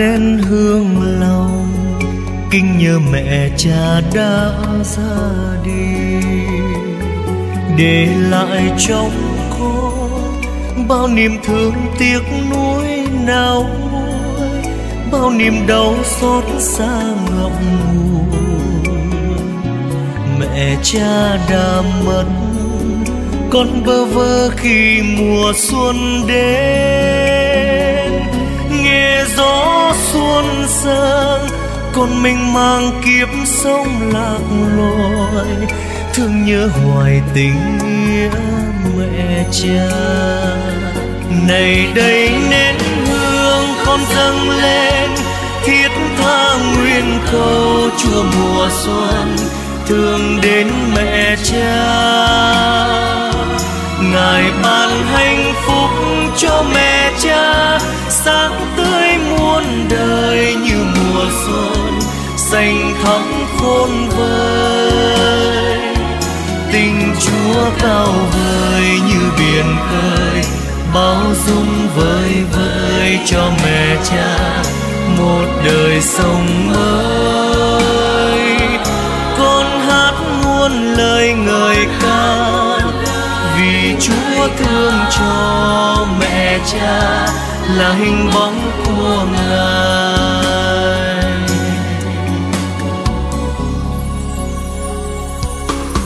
nén hương lòng kinh nhớ mẹ cha đã ra đi. Để lại trong con bao niềm thương tiếc nuối nào bao niềm đau xót xa ngậm ngùi. Mẹ cha đã mất, con bơ vơ khi mùa xuân đến. Gió xa còn con mình mang kiếp sống lạc loài thương nhớ hoài tình nghĩa mẹ cha. Này đây nén hương con dâng lên, thiết tha nguyên cầu chùa mùa xuân, thương đến mẹ cha. Ngài ban hạnh cho mẹ cha. Sáng tươi muôn đời như mùa xuân, xanh thắm khôn vời tình chúa cao vời như biển khơi bao dung vơi vơi cho mẹ cha. Một đời sống mới. Con hát muôn lời ngợi ca thương cho mẹ cha là hình bóng của ngài.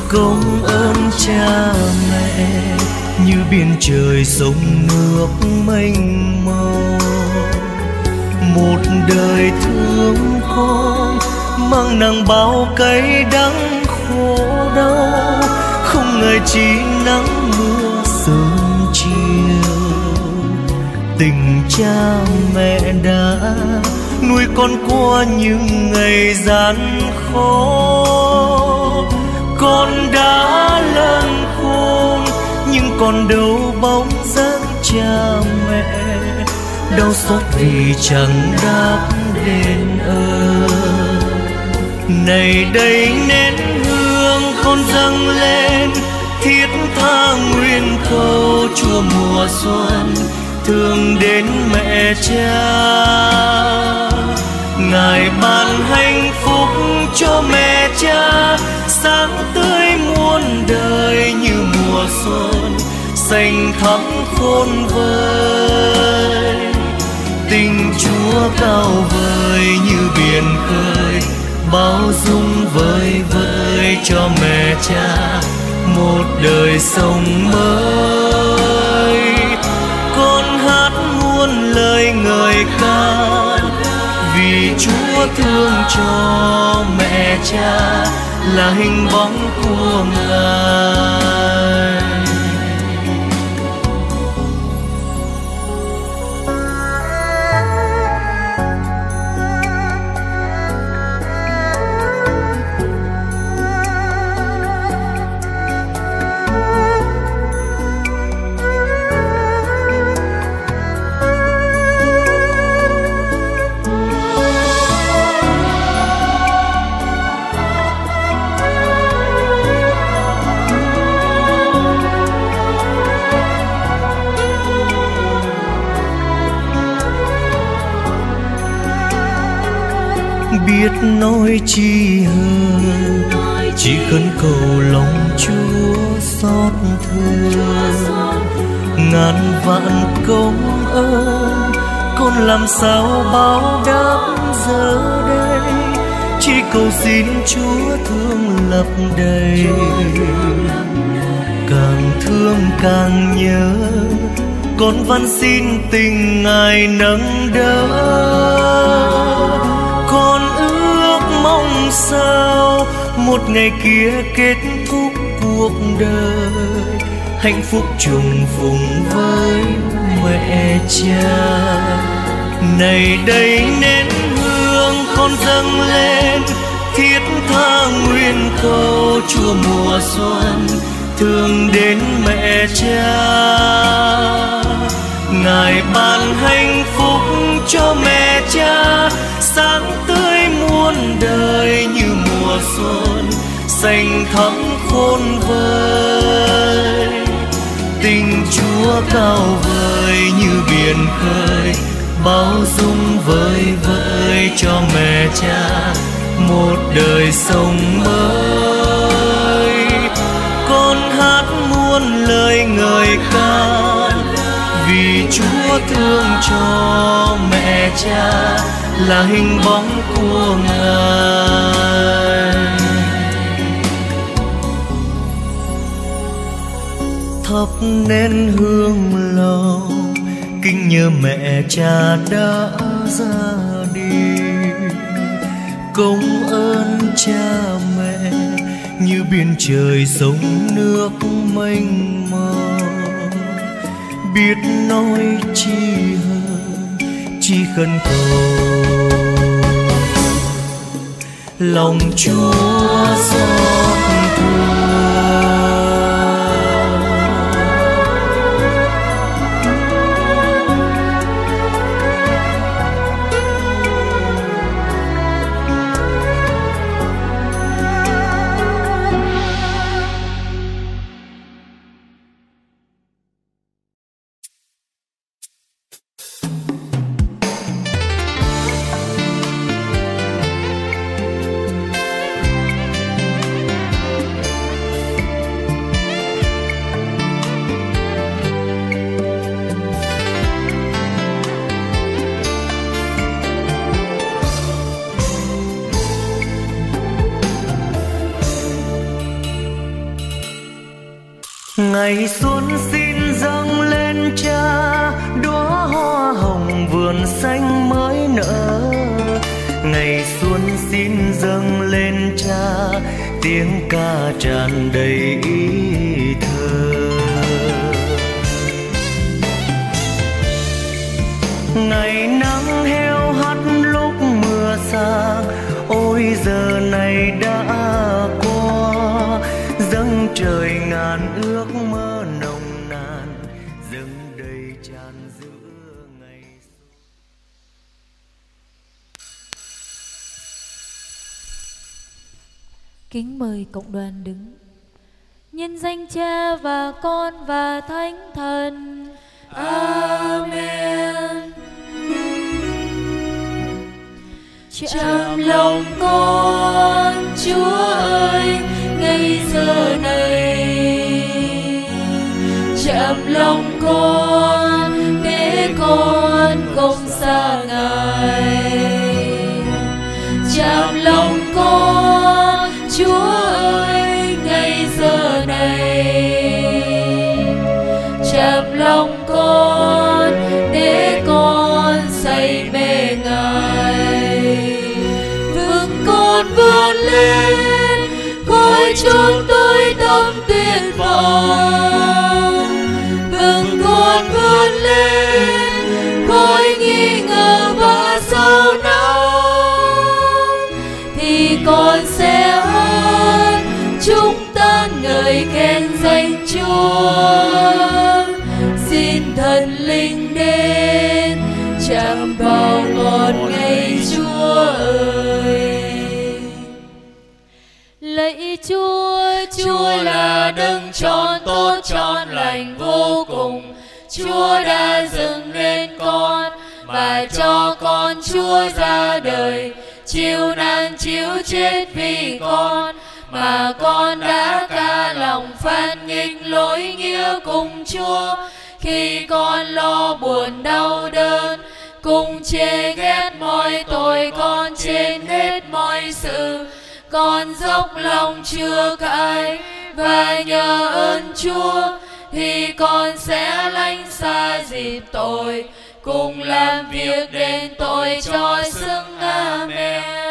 Công ơn cha mẹ như biển trời sông nước mênh mông. Một đời thương con mang nặng bao cây đắng khổ đau, không ngờ chỉ nắng mưa tình cha mẹ đã nuôi con qua những ngày gian khó con đã lớn khôn, nhưng còn đâu bóng dáng cha mẹ. Đau xót vì chẳng đáp đền ơn này đây nén hương con dâng lên, thiết tha nguyên cầu chùa mùa xuân thương đến mẹ cha. Ngài ban hạnh phúc cho mẹ cha, sáng tươi muôn đời như mùa xuân, xanh thắm khôn vời. Tình chúa cao vời như biển khơi bao dung vơi vơi cho mẹ cha, một đời sống mới muôn lời người ca vì chúa thương cho mẹ cha là hình bóng của ngài. Biết nói chi hơn chỉ khấn cầu lòng chúa xót thương. Ngàn vạn công ơn, con làm sao báo đáp giờ đây? Chỉ cầu xin chúa thương lập đầy. Càng thương càng nhớ, con van xin tình ngài nâng đỡ sao một ngày kia kết thúc cuộc đời? Hạnh phúc trùng phùng với mẹ cha. Này đây nén hương con dâng lên, thiết tha nguyên câu chùa mùa xuân thương đến mẹ cha. Ngài ban hạnh phúc cho mẹ cha. Sáng tươi muôn đời như mùa xuân, xanh thắm khôn vời tình chúa cao vời như biển khơi, bao dung vơi vơi cho mẹ cha. Một đời sống mới. Con hát muôn lời ngợi ca vì chúa thương cho mẹ cha là hình bóng của ngài. Thắp nén hương lòng kinh nhớ mẹ cha đã ra đi. Công ơn cha mẹ như biển trời sông nước mênh mông biết nói chi hơn chi khẩn cầu. Lòng chúa xót ngày xuân xin dâng lên cha, đóa hoa hồng vườn xanh mới nở. Ngày xuân xin dâng lên cha, tiếng ca tràn đầy ý Kính mời cộng đoàn đứng. Nhân danh Cha và Con và Thánh Thần. Amen. Chạm lòng con, Chúa ơi, ngay giờ này. Chạm lòng con, để con không xa Ngài. Chạm lòng con, Chúa ơi, ngay giờ này. Chạm lòng con, để con say mê Ngài. vững con vươn lên, khói Chúa. Chạm vào con ngày Chúa ơi. Lạy Chúa Chúa là đấng tròn tốt tròn lành vô cùng. Chúa đã dâng lên con và cho con Chúa ra đời. Chịu nạn chịu chết vì con mà con đã ca lòng phản nghịch lỗi nghĩa cùng Chúa. Khi con lo buồn đau đớn cùng chê ghét mọi tội, con trên hết mọi sự con dốc lòng chưa cãi và nhờ ơn Chúa, thì con sẽ lánh xa dịp tội cùng làm việc đền tội cho xứng Amen.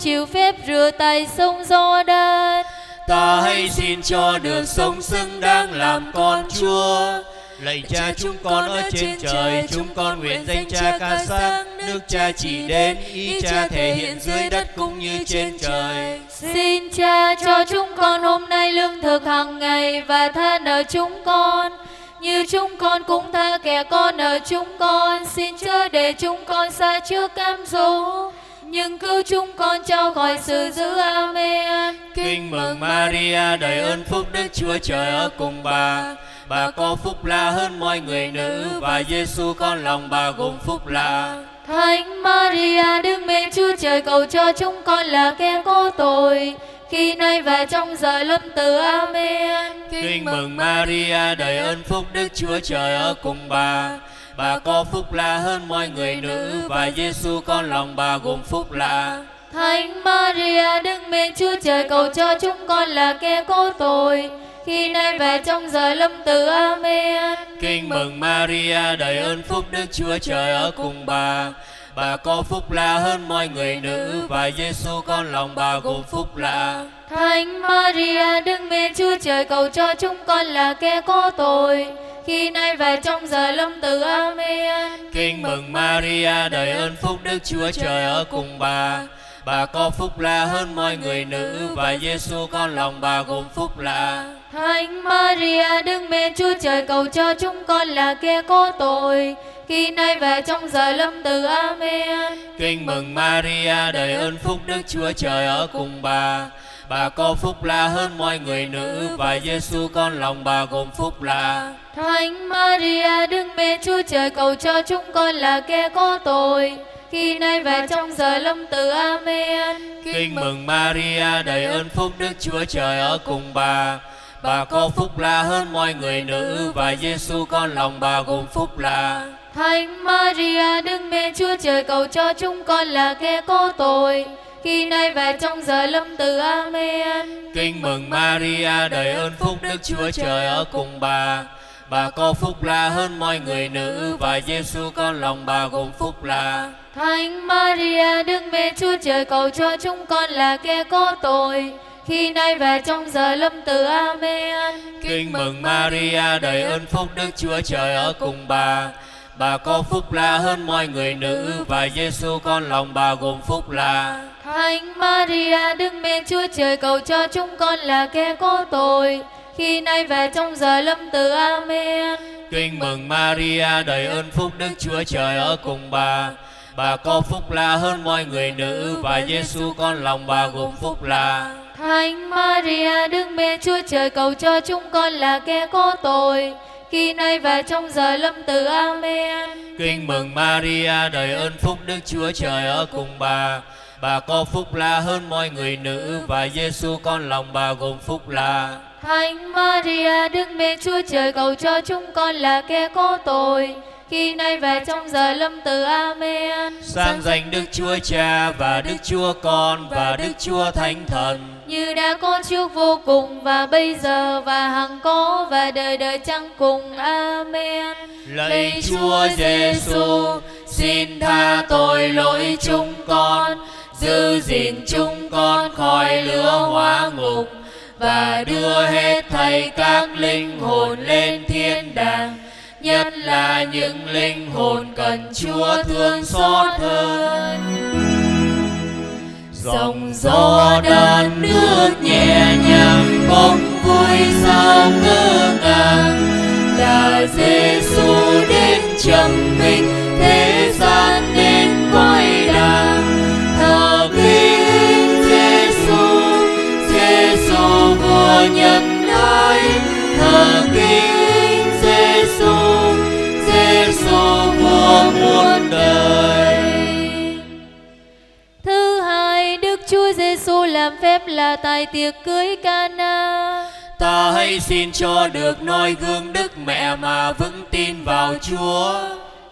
Chịu phép rửa tay sông Giô-đan ta hãy xin cho được sống xứng đáng làm con Chúa. Lạy cha chúng con ở trên trời, chúng con nguyện danh cha ca sáng, nước cha chỉ đến, ý cha thể hiện dưới đất cũng như trên trời. Xin cha cho chúng con hôm nay lương thực hàng ngày và tha nợ chúng con. Như chúng con cũng tha kẻ con nợ chúng con. Xin chớ để chúng con xa trước cam dỗ nhưng cứu chúng con cho khỏi sự dữ amen Kinh mừng Maria đầy ơn phúc Đức Chúa Trời ở cùng bà. Bà có phúc lạ hơn mọi người nữ và Giêsu con lòng bà gồm phúc lạ. Thánh Maria Đức Mẹ Chúa Trời cầu cho chúng con là kẻ có tội khi nay và trong giờ lâm tử Amen. Kinh mừng Maria đầy ơn phúc Đức Chúa Trời ở cùng bà. Bà có phúc lạ hơn mọi người nữ và Giêsu con lòng bà gồm phúc lạ. Thánh Maria Đức Mẹ Chúa Trời cầu cho chúng con là kẻ có tội khi nay và trong giờ lâm tử Amen. Kinh mừng Maria đầy ơn phúc Đức Chúa Trời ở cùng bà. Bà có phúc lạ hơn mọi người nữ và Giêsu con lòng bà gồm phúc lạ. Thánh Maria Đức Mẹ Chúa Trời cầu cho chúng con là kẻ có tội khi nay và trong giờ lâm tử Amen. Kinh mừng Maria đầy ơn phúc Đức Chúa Trời ở cùng bà. Bà có phúc lạ hơn mọi người nữ và Giêsu con lòng bà gồm phúc lạ. Thánh Maria Đức Mẹ Chúa Trời cầu cho chúng con là kẻ có tội khi nay và trong giờ lâm tử Amen. Kinh mừng Maria đầy ơn phúc Đức Chúa Trời ở cùng bà. Bà có phúc lạ hơn mọi người nữ và Giêsu con lòng bà gồm phúc lạ. Thánh Maria Đức Mẹ Chúa Trời cầu cho chúng con là kẻ có tội khi nay và trong giờ lâm tử Amen. Kinh mừng Maria đầy ơn phúc Đức Chúa Trời ở cùng bà. Bà có phúc lạ hơn mọi người nữ và Giêsu con lòng bà gồm phúc lạ. Thánh Maria Đức Mẹ Chúa Trời cầu cho chúng con là kẻ có tội khi nay và trong giờ lâm tử Amen. Kinh mừng Maria đầy ơn phúc Đức Chúa Trời ở cùng bà. Bà có phúc lạ hơn mọi người nữ và Giêsu con lòng bà gồm phúc lạ. Thánh Maria Đức Mẹ Chúa Trời cầu cho chúng con là kẻ có tội khi nay và trong giờ lâm tử Amen. Kinh mừng Maria đầy ơn phúc Đức Chúa Trời ở cùng bà. Bà có phúc lạ hơn mọi người nữ và Giêsu con lòng bà gồm phúc lạ. Thánh Maria Đức Mẹ Chúa Trời cầu cho chúng con là kẻ có tội khi nay và trong giờ lâm tử Amen. Kinh mừng Maria đầy ơn phúc Đức Chúa Trời ở cùng bà. Bà có phúc lạ hơn mọi người nữ và Giêsu con lòng bà gồm phúc lạ. Thánh Maria Đức Mẹ Chúa Trời cầu cho chúng con là kẻ có tội khi nay và trong giờ lâm tử Amen. Kinh mừng Maria đầy ơn phúc Đức Chúa Trời ở cùng bà. Bà có phúc lạ hơn mọi người nữ và Giêsu con lòng bà gồm phúc lạ. Thánh Maria Đức Mẹ Chúa Trời cầu cho chúng con là kẻ có tội khi nay và trong giờ lâm tử Amen. Sang danh Đức Chúa Cha và Đức Chúa Con và Đức Chúa Thánh Thần. như đã có trước vô cùng và bây giờ và hằng có và đời đời chẳng cùng. Amen. Lạy Chúa Giêsu, xin tha tội lỗi chúng con, giữ gìn chúng con khỏi lửa hóa ngục và đưa hết thầy các linh hồn lên thiên đàng, nhất là những linh hồn cần Chúa thương xót hơn. Dòng gió đàn nước nhẹ nhàng bóng vui sao ngỡ ngàng là Giêsu đến trầm mình thế gian nên coi đàng Chúa nhân ái thờ kính Giêsu Giêsu vua muôn đời. Thứ hai Đức Chúa Giêsu làm phép là tại tiệc cưới Cana. Ta hãy xin cho được noi gương đức mẹ mà vững tin vào Chúa.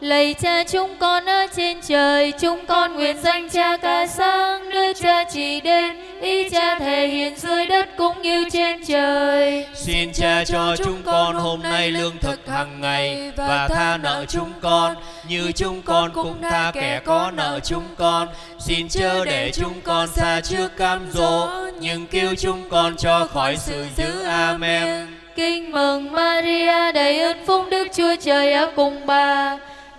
Lạy cha chúng con ở trên trời, chúng con nguyện danh cha ca sáng, nước cha chỉ đến, ý cha thể hiện dưới đất cũng như trên trời. Xin cha cho chúng con hôm nay lương thực hàng ngày và tha nợ chúng con như chúng con cũng tha kẻ có nợ chúng con. Xin chớ để chúng con xa trước cam dỗ, nhưng cứu chúng con cho khỏi sự dữ. Amen. Kinh mừng Maria đầy ơn phúc Đức Chúa Trời ở cùng bà.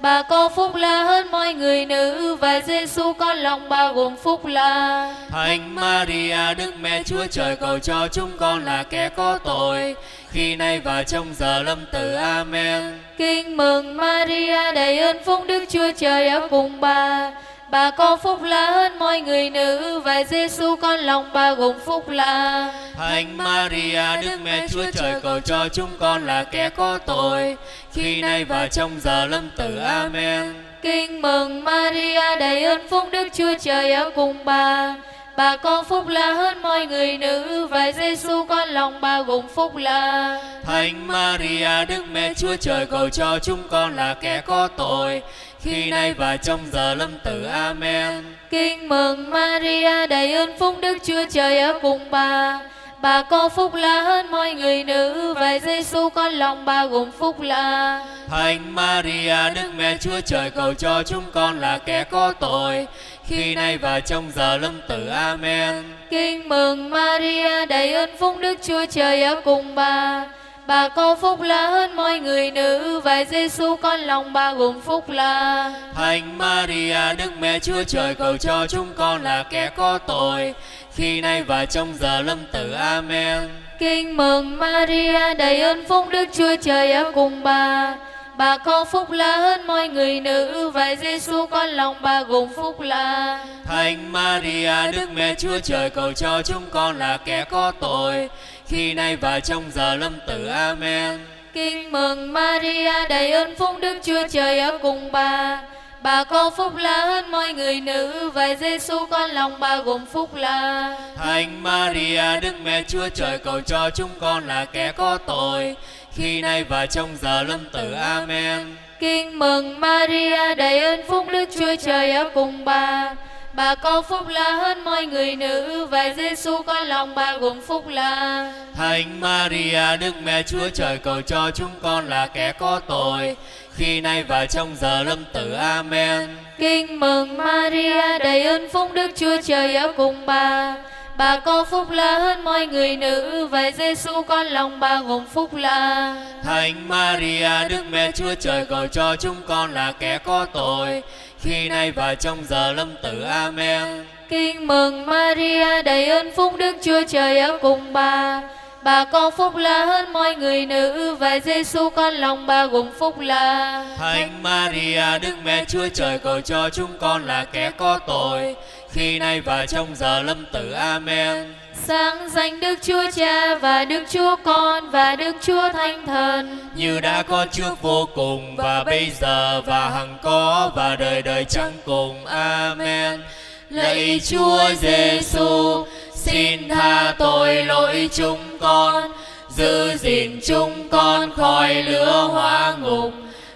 Bà có phúc là hơn mọi người nữ và Giêsu con lòng bà gồm phúc là. Thánh Maria Đức Mẹ Chúa Trời cầu cho chúng con là kẻ có tội khi nay và trong giờ lâm tử. Amen. Kinh mừng Maria đầy ơn phúc Đức Chúa Trời ở cùng bà. Bà có phúc là hơn mọi người nữ và Giêsu con lòng bà gồm phúc là. Thánh Maria Đức Mẹ Chúa Trời cầu cho chúng con là kẻ có tội khi nay và trong giờ lâm tử. Amen. Kinh mừng Maria đầy ơn phúc Đức Chúa Trời ở cùng bà. Bà có phúc là hơn mọi người nữ và Giêsu con lòng bà gồm phúc là. Thánh Maria Đức Mẹ Chúa Trời cầu cho chúng con là kẻ có tội khi nay và trong giờ lâm tử. Amen. Kinh mừng Maria đầy ơn phúc Đức Chúa Trời ở cùng bà. Bà có phúc là hơn mọi người nữ và Giêsu con lòng bà gồm phúc là. Thánh Maria Đức Mẹ Chúa Trời cầu cho chúng con là kẻ có tội khi nay và trong giờ lâm tử. Amen. Kinh mừng Maria đầy ơn phúc Đức Chúa Trời ở cùng bà. Bà có phúc là hơn mọi người nữ và Giêsu con lòng bà gồm phúc là. Thánh Maria Đức Mẹ Chúa Trời cầu cho chúng con là kẻ có tội khi nay và trong giờ lâm tử. Amen. Kinh mừng Maria đầy ơn phúc Đức Chúa Trời ở cùng bà. Bà có phúc là hơn mọi người nữ và Giêsu con lòng bà gồm phúc là. Thánh Maria Đức Mẹ Chúa Trời cầu cho chúng con là kẻ có tội khi nay và trong giờ lâm tử. Amen. Kinh mừng Maria đầy ơn phúc Đức Chúa Trời ở cùng bà. Bà có phúc là hơn mọi người nữ và Giêsu con lòng bà gồm phúc là. Thánh Maria Đức Mẹ Chúa Trời cầu cho chúng con là kẻ có tội khi nay và trong giờ lâm tử. Amen. Kinh mừng Maria đầy ơn phúc Đức Chúa Trời ở cùng bà. Bà có phúc là hơn mọi người nữ và Giêsu con lòng bà gồm phúc là. Thánh Maria Đức Mẹ Chúa Trời cầu cho chúng con là kẻ có tội khi nay và trong giờ lâm tử. Amen. Kinh mừng Maria đầy ơn phúc Đức Chúa Trời ở cùng bà. Bà có phúc là hơn mọi người nữ và Giêsu con lòng bà gồm phúc là. Thánh Maria Đức Mẹ Chúa Trời cầu cho chúng con là kẻ có tội khi nay và trong giờ lâm tử. Amen. Kinh mừng Maria đầy ơn phúc Đức Chúa Trời ở cùng bà. Bà có phúc là hơn mọi người nữ và Giêsu con lòng bà gồm phúc là. Thánh Maria Đức Mẹ Chúa Trời cầu cho chúng con là kẻ có tội khi nay và trong giờ lâm tử. Amen. Sáng danh Đức Chúa Cha và Đức Chúa Con và Đức Chúa Thánh Thần. như đã có trước vô cùng và bây giờ và hằng có và đời đời chẳng cùng. Amen. Lạy Chúa Giêsu, xin tha tội lỗi chúng con, giữ gìn chúng con khỏi lửa hỏa ngục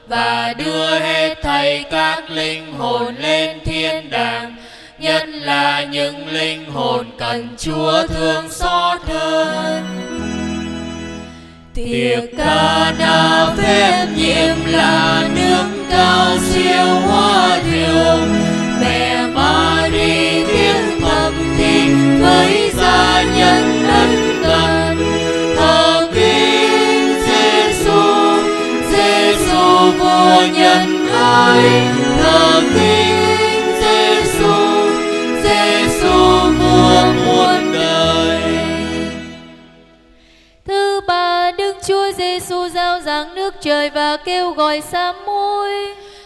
và đưa hết thảy các linh hồn lên thiên đàng, nhất là những linh hồn cần Chúa thương xót hơn. Tiệc ca na phép nhiệm là nước cao siêu hoa thiều Mẹ Maria tiếng thầm thì với gia nhân ân cần Thờ kính Giêsu, Giêsu vô nhân ái Thờ kính trời và kêu gọi sám hối.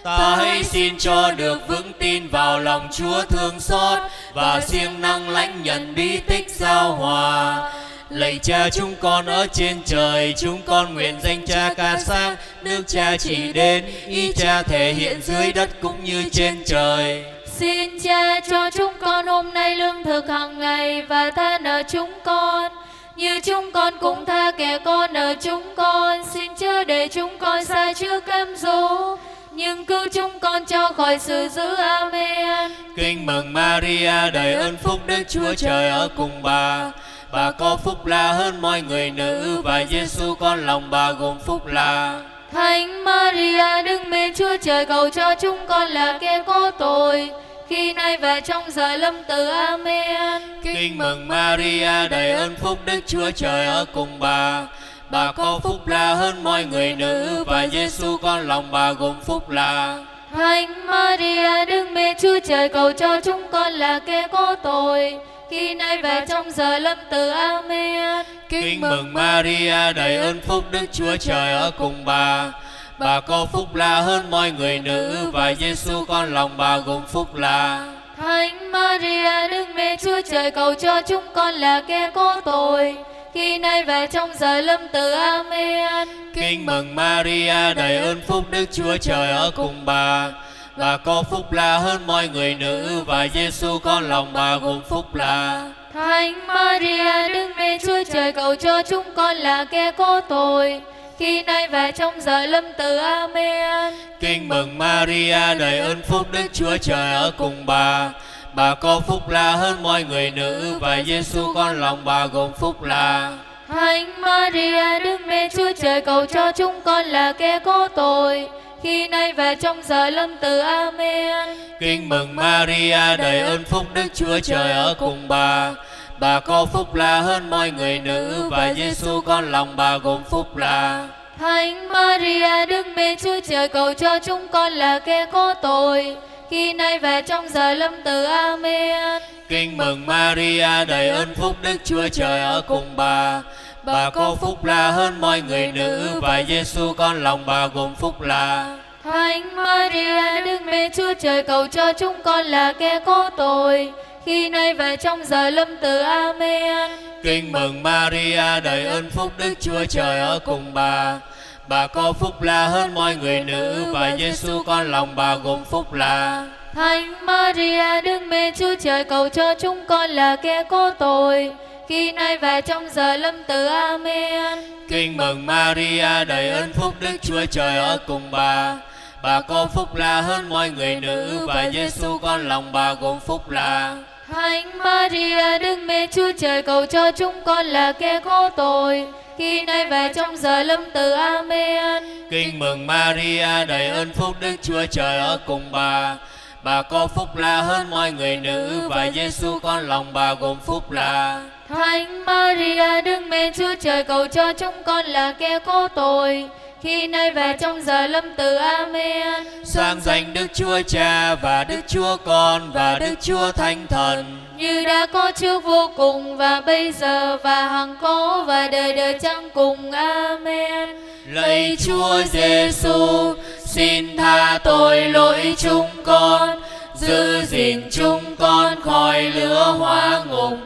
Ta hãy xin cho được vững tin vào lòng Chúa thương xót và siêng năng lãnh nhận bí tích giao hòa. Lạy cha chúng con ở trên trời, chúng con nguyện danh cha ca sáng, nước cha chỉ đến, ý cha thể hiện dưới đất cũng như trên trời. Xin cha cho chúng con hôm nay lương thực hàng ngày và tha nợ chúng con như chúng con cũng tha kẻ con nợ chúng con. Xin chớ để chúng con sai trước cám dỗ. Nhưng cứu chúng con cho khỏi sự dữ amen. Kinh mừng Maria đầy ơn phúc Đức Chúa Trời ở cùng bà. Bà có phúc là hơn mọi người nữ và Giêsu con lòng bà gồm phúc là. Thánh Maria Đức Mẹ Chúa Trời cầu cho chúng con là kẻ có tội khi nay và trong giờ lâm tử Amen. Kinh mừng Maria đầy ơn phúc Đức Chúa Trời ở cùng bà. Bà có phúc là hơn mọi người nữ và Giêsu con lòng bà gồm phúc là. Thánh Maria Đức Mẹ Chúa Trời cầu cho chúng con là kẻ có tội khi nay và trong giờ lâm tử Amen. Kinh mừng Maria đầy ơn phúc Đức Chúa Trời ở cùng bà. Bà có phúc là hơn mọi người nữ và Giêsu con lòng bà gồm phúc là. Thánh Maria Đức Mẹ Chúa Trời cầu cho chúng con là kẻ có tội khi nay và trong giờ lâm tử Amen. Kinh mừng Maria đầy ơn phúc Đức Chúa Trời ở cùng bà. Bà có phúc là hơn mọi người nữ và Giêsu con lòng bà gồm phúc là. Thánh Maria Đức Mẹ Chúa Trời cầu cho chúng con là kẻ có tội khi nay và trong giờ lâm tử Amen. Kinh mừng Maria đầy ơn phúc Đức Chúa Trời ở cùng bà. Bà có phúc là hơn mọi người nữ và Giêsu con lòng bà gồm phúc là. Thánh Maria Đức Mẹ Chúa Trời cầu cho chúng con là kẻ có tội khi nay và trong giờ lâm tử Amen. Kinh mừng Maria đầy ơn phúc Đức Chúa Trời ở cùng bà. Bà có phúc là hơn mọi người nữ và Giêsu con lòng bà gồm phúc là. Thánh Maria Đức Mẹ Chúa Trời cầu cho chúng con là kẻ có tội khi nay và trong giờ lâm tử Amen. Kinh mừng Maria đầy ơn phúc Đức Chúa Trời ở cùng bà. Bà có phúc là hơn mọi người nữ và Giêsu con lòng bà gồm phúc là. Thánh Maria Đức Mẹ Chúa Trời cầu cho chúng con là kẻ có tội khi nay và trong giờ lâm tử Amen. Kinh mừng Maria đầy ơn phúc Đức Chúa Trời ở cùng bà. Bà có phúc là hơn mọi người nữ và Giêsu con lòng bà gồm phúc là. Thánh Maria Đức Mẹ Chúa Trời cầu cho chúng con là kẻ có tội khi nay và trong giờ lâm tử Amen. Kinh mừng Maria đầy ơn phúc Đức Chúa Trời ở cùng bà. Bà có phúc là hơn mọi người nữ và Giêsu con lòng bà gồm phúc là. Thánh Maria Đức Mẹ Chúa Trời cầu cho chúng con là kẻ có tội khi nay và trong giờ lâm tử Amen. Kinh mừng Maria đầy ơn phúc Đức Chúa Trời ở cùng bà. Bà có phúc là hơn mọi người nữ và Giêsu con lòng bà gồm phúc là. Thánh Maria Đức Mẹ Chúa Trời cầu cho chúng con là kẻ có tội khi nay và trong giờ lâm tử Amen. Sang danh Đức Chúa Cha và Đức Chúa Con và Đức Chúa Thánh Thần. như đã có trước vô cùng và bây giờ và hằng có và đời đời chẳng cùng. Amen. Lạy Chúa Giêsu, xin tha tội lỗi chúng con, giữ gìn chúng con khỏi lửa hỏa ngục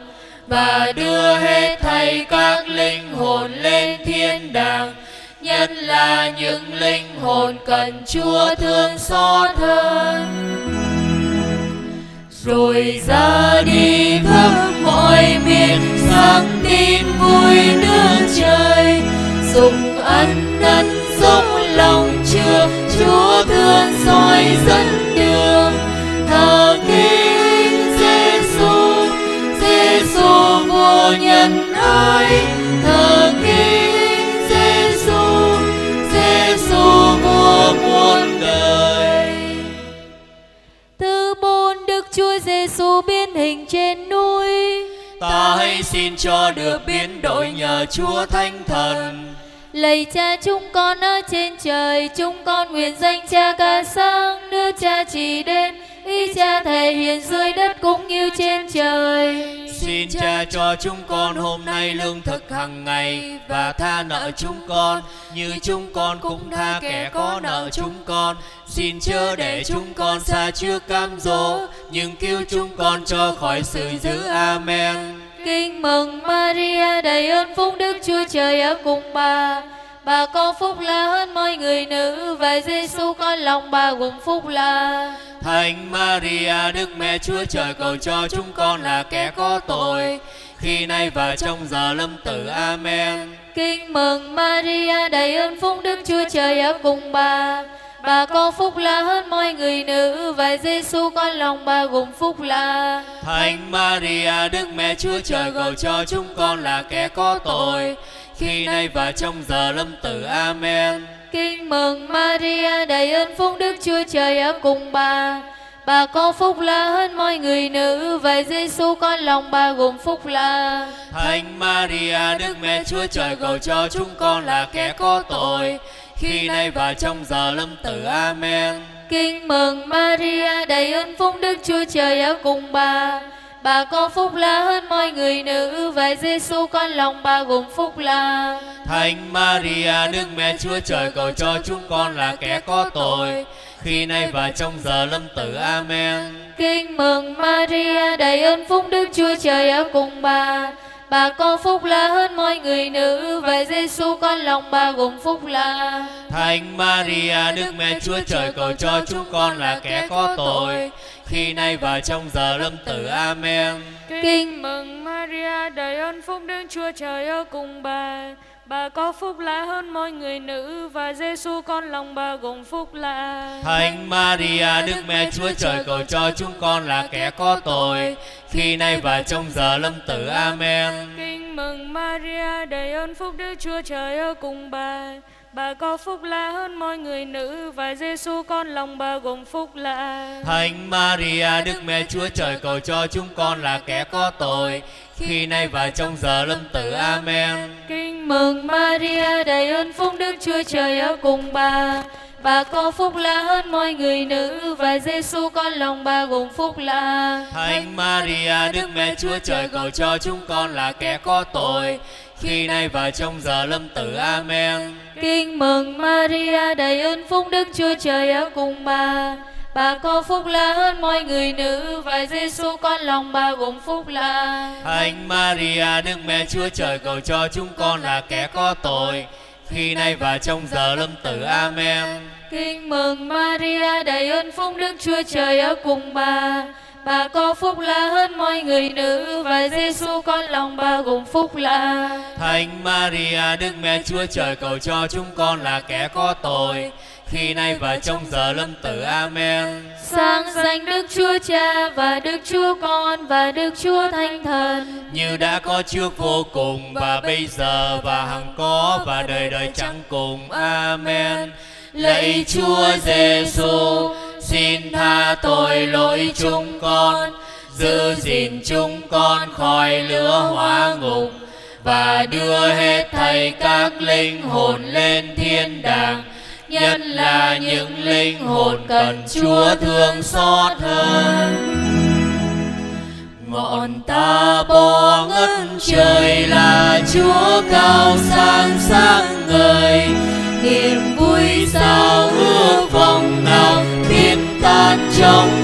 và đưa hết thảy các linh hồn lên thiên đàng, nhất là những linh hồn cần Chúa thương xót hơn. Rồi ra đi khắp mọi miền sáng tin vui nước trời, dùng ân ân dốc lòng chưa Chúa thương soi dẫn xin cho được biến đổi nhờ Chúa Thánh Thần Lạy cha chúng con ở trên trời, chúng con nguyện danh cha ca sáng, nước cha chỉ đến, ý cha thể hiện dưới đất cũng như trên trời. Xin cha cho chúng con hôm nay lương thực hàng ngày và tha nợ chúng con như chúng con cũng tha kẻ có nợ chúng con. Xin chớ để chúng con xa trước cám dỗ nhưng cứu chúng con cho khỏi sự dữ. Amen. Kinh mừng Maria đầy ơn phúc Đức Chúa Trời ở cùng bà. Bà có phúc là hơn mọi người nữ và Giêsu con lòng bà gồm phúc là. Thánh Maria Đức Mẹ Chúa Trời cầu cho chúng con là kẻ có tội khi nay và trong giờ lâm tử. Amen. Kinh mừng Maria đầy ơn phúc Đức Chúa Trời ở cùng bà. Bà có phúc là hơn mọi người nữ và Giêsu con lòng bà gồm phúc là Thánh Maria Đức Mẹ Chúa Trời cầu cho chúng con là kẻ có tội khi nay và trong giờ lâm tử. Amen. Kinh mừng Maria đầy ơn phúc Đức Chúa Trời ở cùng bà. Bà có phúc là hơn mọi người nữ và Giêsu con lòng bà gồm phúc là Thánh Maria Đức Mẹ Chúa Trời cầu cho chúng con là kẻ có tội khi nay và trong giờ lâm tử. Amen. Kinh mừng Maria đầy ơn phúc Đức Chúa Trời ở cùng bà. Bà có phúc là hơn mọi người nữ và Giêsu con lòng bà gồm phúc là Thánh Maria Đức Mẹ Chúa Trời cầu cho chúng con là kẻ có tội khi nay và trong giờ lâm tử. Amen. Kinh mừng Maria đầy ơn phúc Đức Chúa Trời ở cùng bà. Bà có phúc là hơn mọi người nữ và Giêsu con lòng bà gồm phúc là Thánh Maria Đức Mẹ Chúa Trời cầu cho chúng con là kẻ có tội khi nay và trong giờ lâm tử. Amen. Kinh mừng Maria đầy ơn phúc Đức Chúa Trời ở cùng bà. Bà có phúc là hơn mọi người nữ và Giêsu con lòng bà gồm phúc là Thánh Maria Đức Mẹ Chúa Trời cầu cho chúng con là kẻ có tội khi nay và trong giờ lâm tử. Amen. Kinh mừng Maria đầy ơn phúc Đức Chúa Trời ở cùng bà. Bà có phúc là hơn mọi người nữ và Giêsu con lòng bà gồm phúc là Thánh Maria Đức Mẹ Chúa Trời cầu cho chúng con là kẻ có tội khi nay và trong giờ lâm tử. Amen. Kinh mừng Maria đầy ơn phúc Đức Chúa Trời ở cùng bà. Bà có phúc là hơn mọi người nữ và Giêsu con lòng bà gồm phúc là Thánh Maria Đức Mẹ Chúa Trời cầu cho chúng con là kẻ có tội khi nay và trong giờ lâm tử. Amen. Kinh mừng Maria đầy ơn phúc Đức Chúa Trời ở cùng bà. Bà có phúc hơn mọi người nữ và Giêsu con lòng bà gồm phúc là Thánh Maria Đức Mẹ Chúa Trời cầu cho chúng con là kẻ có tội khi nay và trong giờ lâm tử. Amen. Kinh mừng Maria đầy ơn phúc Đức Chúa Trời ở cùng bà. Bà có phúc là hơn mọi người nữ và Giêsu con lòng bà gồm phúc là Thánh Maria Đức Mẹ Chúa Trời cầu cho chúng con là kẻ có tội khi nay và trong giờ lâm tử. Amen. Sang danh Đức Chúa Cha và Đức Chúa Con và Đức Chúa Thánh Thần. Như đã có trước vô cùng và bây giờ và hằng có và đời đời chẳng cùng. Amen. Lạy Chúa Giêsu, xin tha tội lỗi chúng con, giữ gìn chúng con khỏi lửa hỏa ngục và đưa hết thảy các linh hồn lên thiên đàng nhất là những linh hồn cần Chúa thương xót hơn. Ngọn ta bỏ ngất trời là Chúa cao sang sáng ngời, niềm vui sao ước vọng nào biết tan trong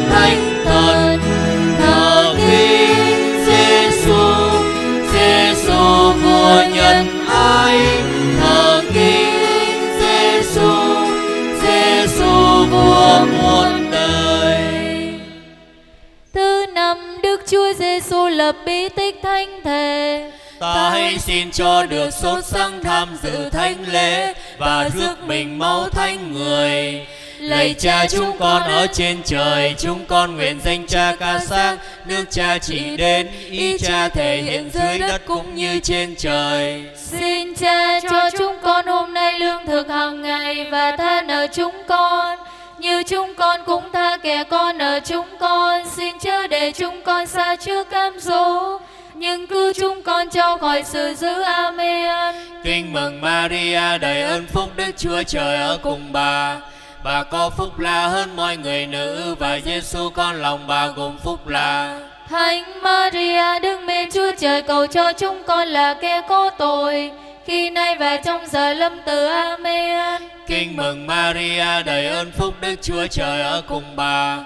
lập bí tích thánh thể. Ta hãy xin cho được sốt sắng tham dự thánh lễ và rước mình máu thánh người. Lạy cha chúng con ở trên trời, chúng con nguyện danh cha ca sáng, nước cha chỉ đến, ý cha thể hiện dưới đất cũng như trên trời. Xin cha cho chúng con hôm nay lương thực hàng ngày và tha nợ chúng con. Như chúng con cũng tha kẻ con nợ chúng con, xin chớ để chúng con xa trước cam dỗ, nhưng cứu chúng con cho khỏi sự dữ. Amen. Kinh mừng Maria đầy ơn phúc Đức Chúa Trời ở cùng bà. Bà có phúc là hơn mọi người nữ và Giêsu con lòng bà gồm phúc là. Thánh Maria Đức Mẹ Chúa Trời cầu cho chúng con là kẻ có tội, khi nay và trong giờ lâm tử. Amen. Kinh mừng Maria đầy ơn phúc Đức Chúa Trời ở cùng bà.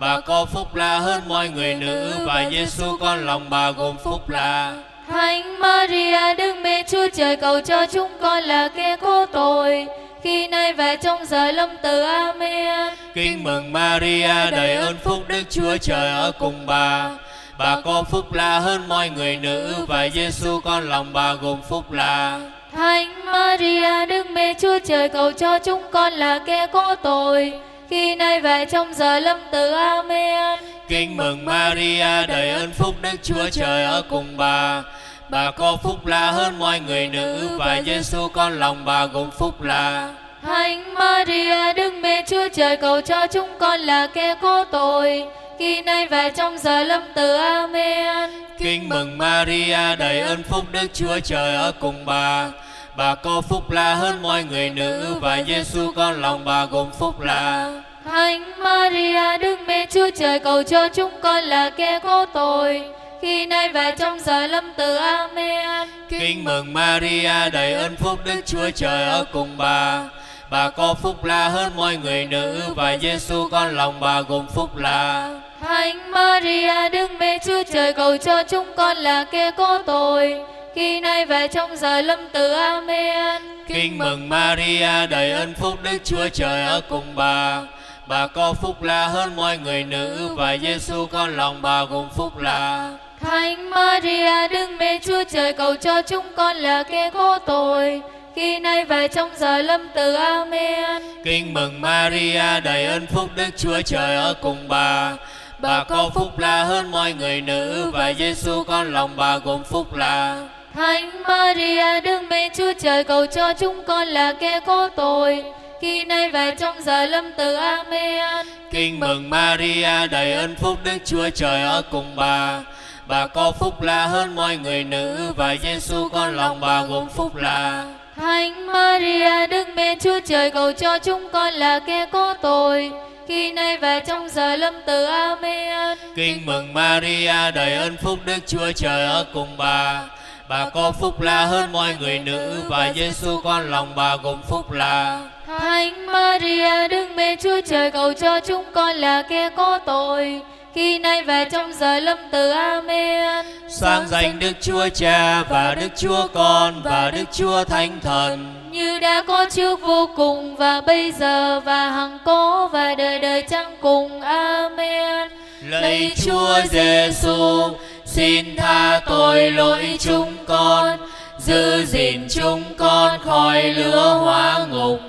Bà có phúc là hơn mọi người nữ và Giêsu con lòng bà gồm phúc là. Thánh Maria Đức Mẹ Chúa Trời cầu cho chúng con là kẻ có tội, khi nay và trong giờ lâm tử Amen. Kinh mừng Maria đầy ơn phúc Đức Chúa Trời ở cùng bà. Bà có phúc lạ hơn mọi người nữ và Giêsu con lòng bà gồm phúc lạ. Thánh Maria Đức Mẹ Chúa Trời cầu cho chúng con là kẻ có tội khi nay và trong giờ lâm tử Amen. Kinh mừng Maria đầy ơn phúc Đức Chúa Trời ở cùng bà. Bà có phúc lạ hơn mọi người nữ và Giêsu con lòng bà gồm phúc lạ. Thánh Maria Đức Mẹ Chúa Trời cầu cho chúng con là kẻ có tội khi nay và trong giờ lâm tử Amen. Kinh mừng Maria đầy ơn phúc Đức Chúa Trời ở cùng bà. Bà có phúc lạ hơn mọi người nữ và Giêsu con lòng bà gồm phúc lạ. Thánh Maria Đức Mẹ Chúa Trời cầu cho chúng con là kẻ có tội khi nay và trong giờ lâm tử Amen. Kinh mừng Maria đầy ơn phúc Đức Chúa Trời ở cùng bà. Bà có phúc lạ hơn mọi người nữ và Giêsu con lòng bà gồm phúc lạ. Thánh Maria Đức Mẹ Chúa Trời cầu cho chúng con là kẻ có tội khi nay và trong giờ lâm tử Amen. Kinh mừng Maria đầy ơn phúc Đức Chúa Trời ở cùng bà. Bà có phúc lạ hơn mọi người nữ và Giêsu con lòng bà gồm phúc lạ. Thánh Maria Đức Mẹ Chúa Trời cầu cho chúng con là kẻ có tội khi nay và trong giờ lâm tử Amen. Kinh mừng Maria đầy ơn phúc Đức Chúa Trời ở cùng bà. Bà có phúc lạ hơn mọi người nữ và Giêsu con lòng bà gồm phúc lạ. Thánh Maria Đức Mẹ Chúa Trời cầu cho chúng con là kẻ có tội khi nay và trong giờ lâm tử Amen. Kinh mừng Maria đầy ơn phúc Đức Chúa Trời ở cùng bà. Bà có phúc lạ hơn mọi người nữ và Giêsu con lòng bà gồm phúc lạ. Thánh Maria Đức Mẹ Chúa Trời cầu cho chúng con là kẻ có tội khi nay và trong giờ lâm tử Amen. Kinh mừng Maria đầy ơn phúc Đức Chúa Trời ở cùng bà. Bà có phúc lạ hơn mọi người nữ và Giêsu con lòng bà gồm phúc lạ. Thánh Maria Đức Mẹ Chúa Trời cầu cho chúng con là kẻ có tội khi nay và trong giờ lâm tử Amen. Sang danh Đức Chúa Cha và Đức Chúa Con và Đức Chúa Thánh Thần. như đã có trước vô cùng và bây giờ và hằng có và đời đời chẳng cùng. Amen. Lạy Chúa Giêsu, xin tha tội lỗi chúng con, giữ gìn chúng con khỏi lửa hóa ngục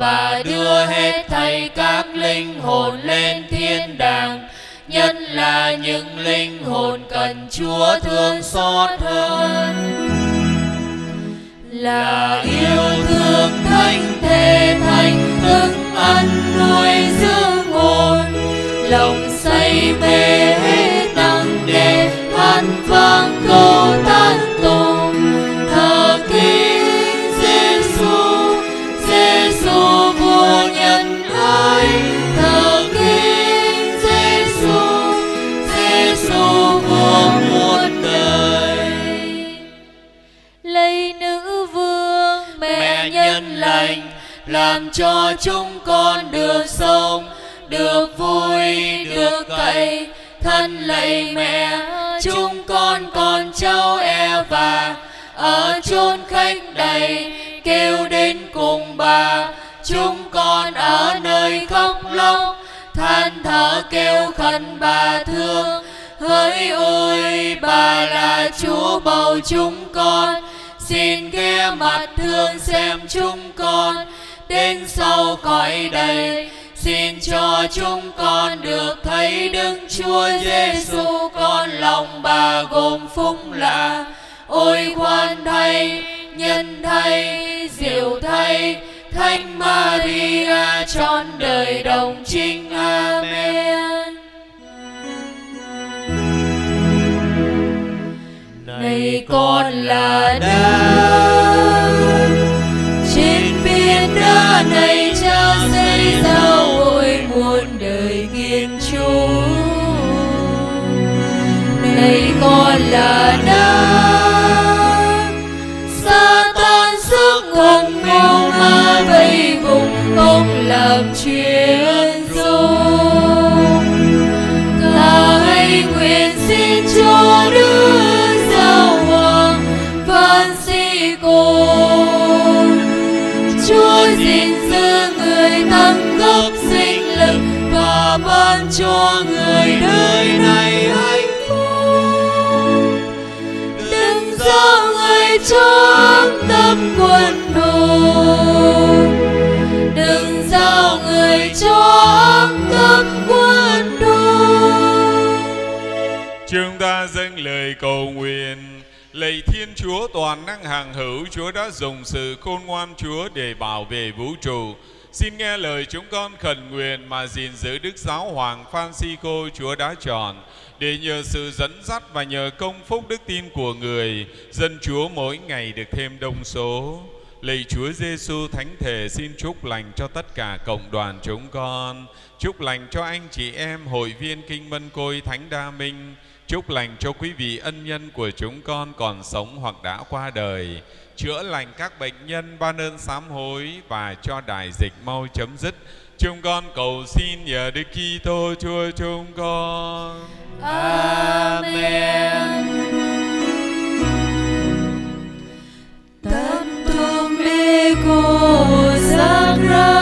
và đưa hết thảy các linh hồn lên thiên đàng, nhất là những linh hồn cần Chúa thương xót hơn. Là yêu thương thánh thể thánh thức ăn nuôi dưỡng hồn, lòng say mê hết nặng để hát vang câu tán làm cho chúng con được sống, được vui, được cậy. Thân lạy mẹ, chúng con con cháu e và ở chốn khách đầy, kêu đến cùng bà. Chúng con ở nơi khóc lóc, than thở kêu khẩn bà thương. Hỡi ôi, bà là chúa bầu chúng con. Xin ghé mặt thương xem chúng con đến sau cõi đầy xin cho chúng con được thấy đức chúa giêsu con lòng bà gồm phúc lạ. Ôi khoan thay, nhân thay, diệu thay, thánh maria trọn đời đồng trinh amen. Này con là đá không làm lời cầu nguyện Lạy Thiên Chúa toàn năng hàng hữu, Chúa đã dùng sự khôn ngoan Chúa để bảo vệ vũ trụ. Xin nghe lời chúng con khẩn nguyện mà gìn giữ Đức Giáo Hoàng Francisco Chúa đã chọn để nhờ sự dẫn dắt và nhờ công phúc đức tin của người, dân Chúa mỗi ngày được thêm đông số. Lạy Chúa Giêsu Thánh Thể xin chúc lành cho tất cả cộng đoàn chúng con, chúc lành cho anh chị em hội viên Kinh Mân Côi Thánh Đa Minh, chúc lành cho quý vị ân nhân của chúng con còn sống hoặc đã qua đời, chữa lành các bệnh nhân ban ơn sám hối và cho đại dịch mau chấm dứt. Chúng con cầu xin nhờ Đức Kitô Chúa chúng con. Amen Tantum ego sacramento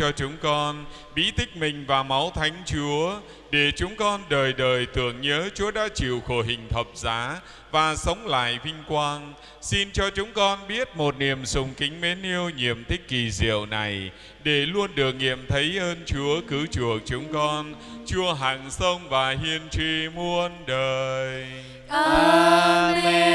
cho chúng con bí tích mình và máu Thánh Chúa, để chúng con đời đời tưởng nhớ Chúa đã chịu khổ hình thập giá và sống lại vinh quang. Xin cho chúng con biết một niềm sùng kính mến yêu nhiệm tích kỳ diệu này, để luôn được nghiệm thấy ơn Chúa cứu chuộc chúng con. Chúa hàng sông và hiên tri muôn đời. Amen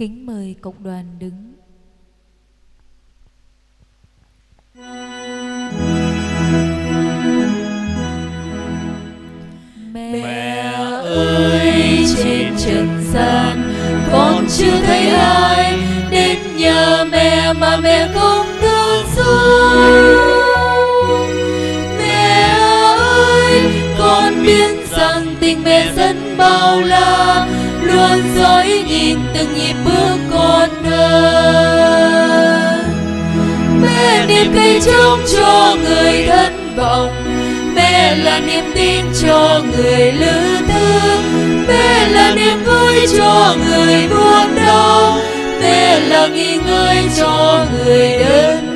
Kính mời cộng đoàn đứng. Mẹ ơi, trên trần gian, con chưa thấy ai đến nhờ mẹ mà mẹ không thương xót mẹ ơi, con biết rằng tình mẹ rất bao la, luôn dõi nhìn từng nhịp trông cho người thất vọng. Mẹ là niềm tin cho người lữ tư. Mẹ là niềm vui cho người buồn đau. Mẹ là nghỉ ngơi cho người đơn